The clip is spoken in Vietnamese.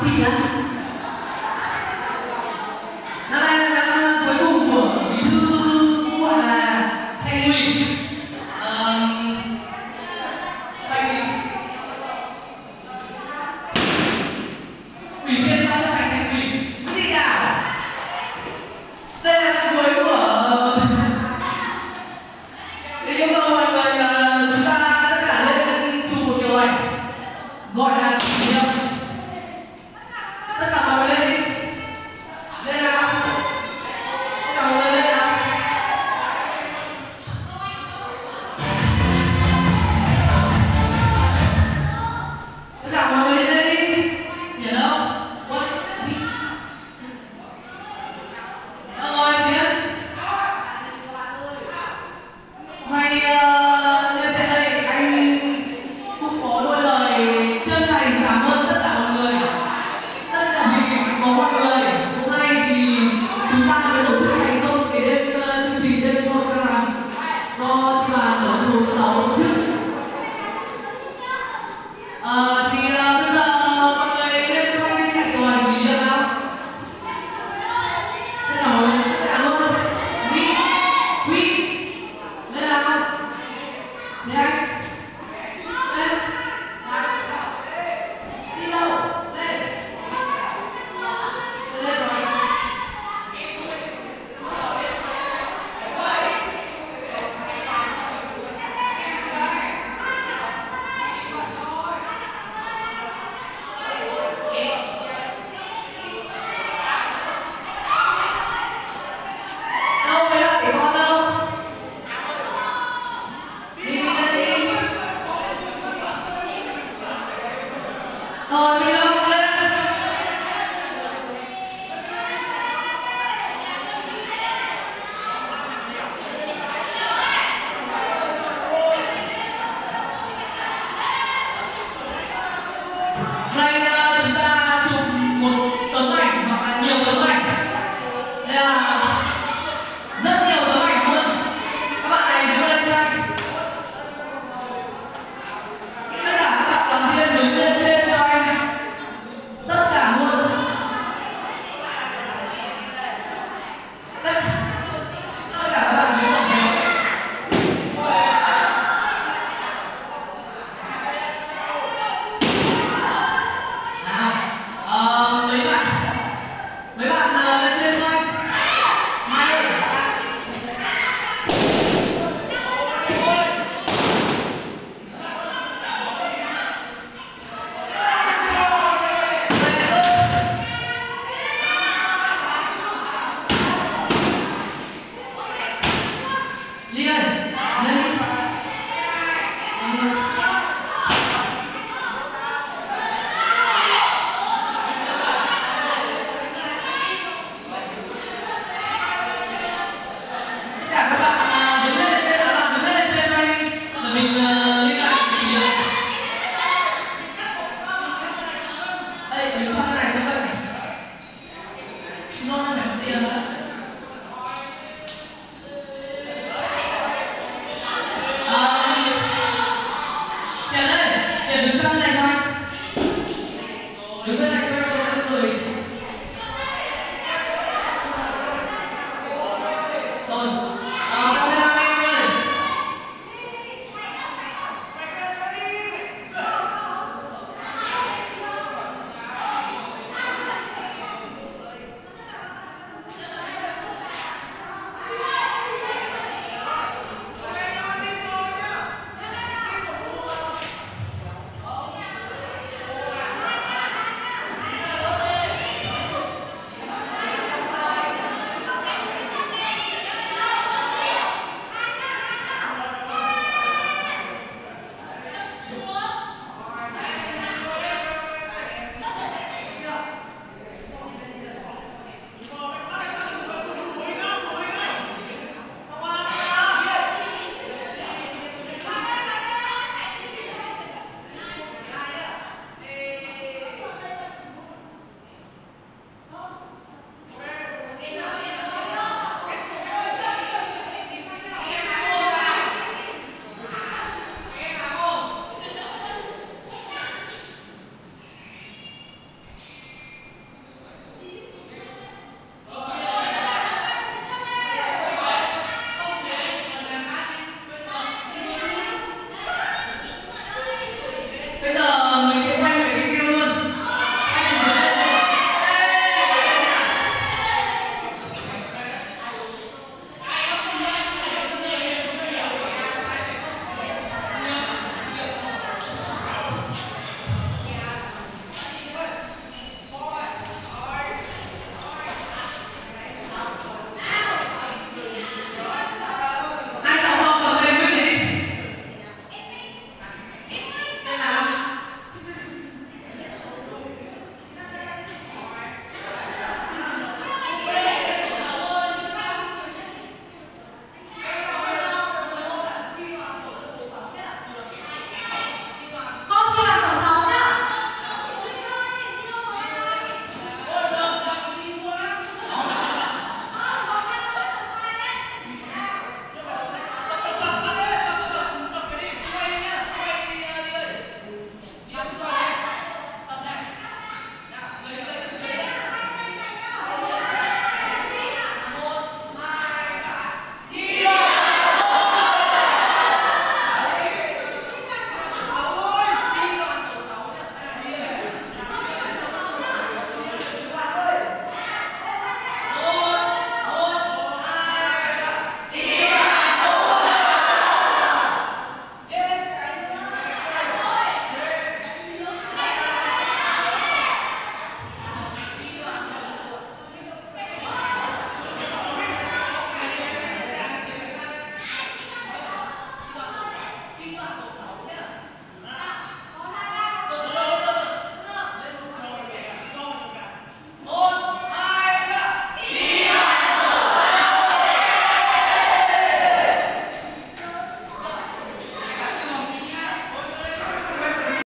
chị là năm cuối cùng của bí thư cũng là thành ủy ủy viên ban chấp hành thành ủy nguyễn thị đảo đây là năm cuối của thế yêu cầu mọi người chúng ta tất cả lên chung một điều gọi là kỷ niệm Yes.